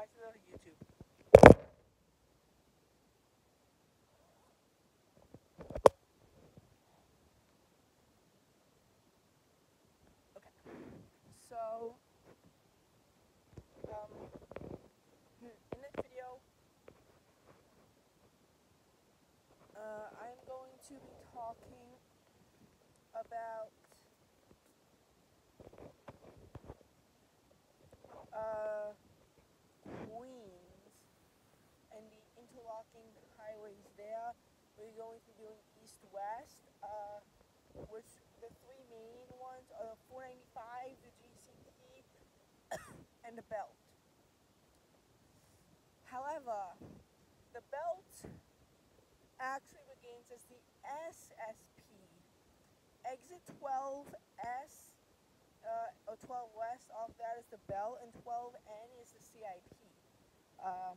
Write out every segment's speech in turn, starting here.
back to the YouTube. Okay. So, um, in this video, uh, I'm going to be talking about uh, Queens and the interlocking highways there. We're going to be doing east-west, uh, which the three main ones are the 495, the GCP, and the belt. However, the belt actually begins as the SSP. Exit 12S uh, or 12 West off that is the belt, and 12N is the CIP. Um,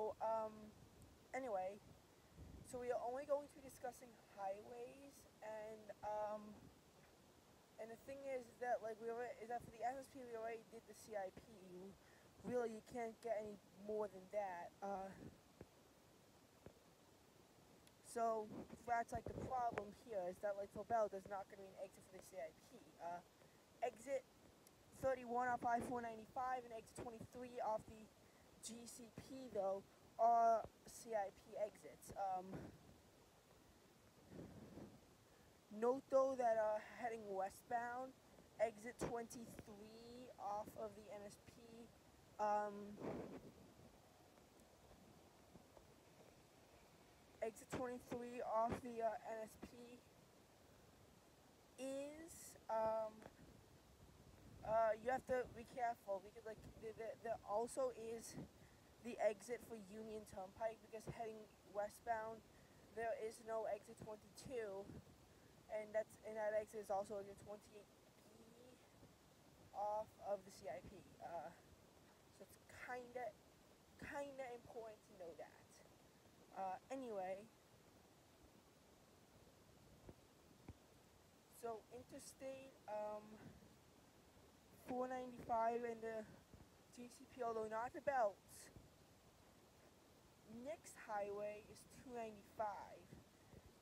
Um, anyway, so we are only going to be discussing highways, and um, and the thing is that like we already, is that for the SSP we already did the CIP. Really, you can't get any more than that. Uh, so that's like the problem here is that like Bell, there's not going to be an exit for the CIP. Uh, exit 31 off I-495 and exit 23 off the GCP though are CIP exits. Um, note though that uh, heading westbound, exit 23 off of the NSP. Um, exit 23 off the uh, NSP is um, uh, you have to be careful because like the, the, there also is the exit for Union Turnpike because heading westbound there is no exit 22 and that's and that exit is also exit 28B off of the CIP. Uh, so it's kinda kinda important to know that. Uh, anyway, so interstate um, 495 and the GCP, although not the belts. Next highway is 295.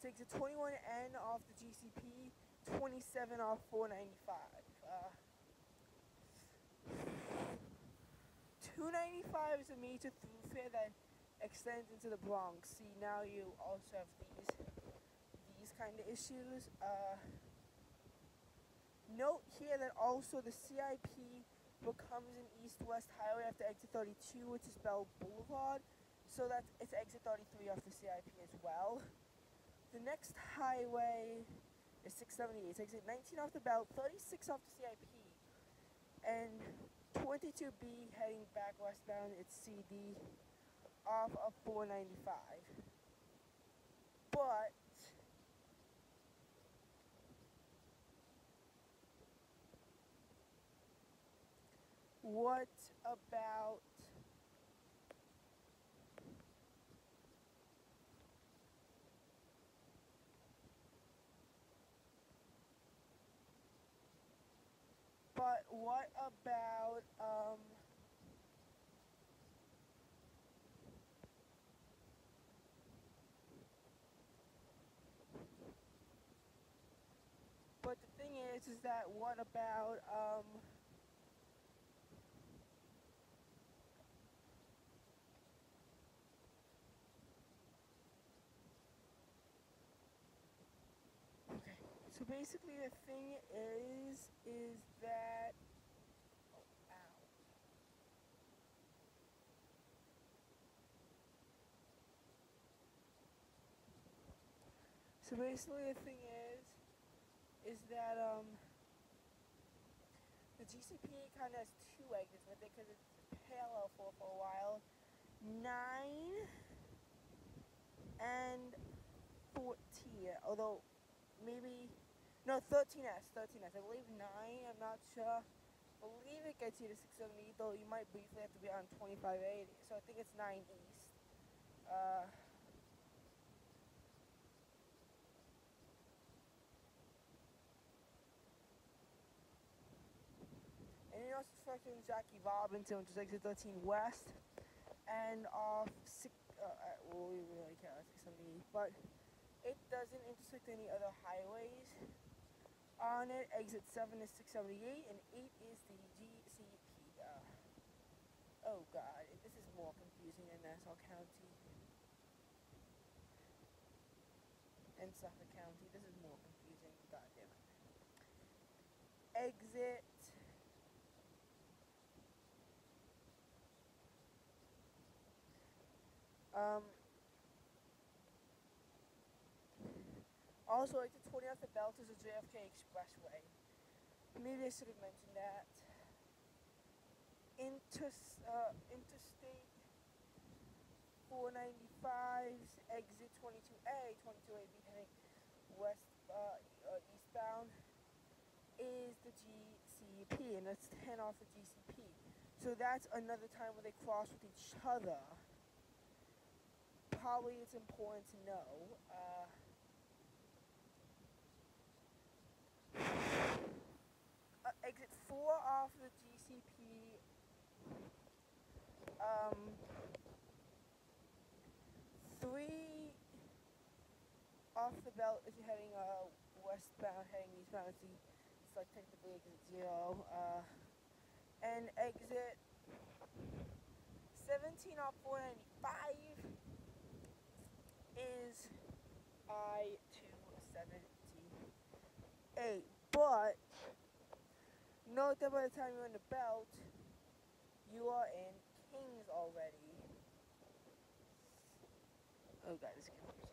Takes a 21N off the GCP, 27 off 495. Uh, 295 is a major thoroughfare that extends into the Bronx. See, now you also have these these kind of issues. Uh, Note here that also the CIP becomes an east-west highway after exit 32, which is Bell Boulevard. So that's it's exit 33 off the CIP as well. The next highway is 678. It's exit 19 off the belt, 36 off the CIP, and 22B heading back westbound. It's CD off of 495. But What about about um, but the thing is is that what about um, okay so basically the thing is is that So basically the thing is, is that, um, the GCP kind of has two exits with it because it's parallel for, for a while. 9 and 14, although maybe, no, 13S, 13S. I believe 9, I'm not sure. I believe it gets you to 670, though you might briefly have to be on 2580. So I think it's 9 East. Uh, you also Jackie which is exit 13 West, and off six, uh, uh, well, we really care about 670, but it doesn't intersect any other highways. On it, exit 7 is 678, and 8 is the GCP. Uh, oh god, this is more confusing than Nassau County and Suffolk County. This is more confusing. God damn it. Exit. Um. Also, exit 20 off the belt is a JFK Expressway. Maybe I should have mentioned that. Uh, interstate 495's exit 22A, 22A be heading west, uh, uh, eastbound, is the GCP, and that's 10 off the GCP. So that's another time when they cross with each other. Probably it's important to know. Uh, uh, exit 4 off the GCP. Um, three off the belt if you're heading uh, westbound, heading eastbound. It's, it's like technically exit zero. Uh, and exit 17 off 495 is I 278. But note that by the time you're in the belt, you are in Kings already. Oh god, this is confusing.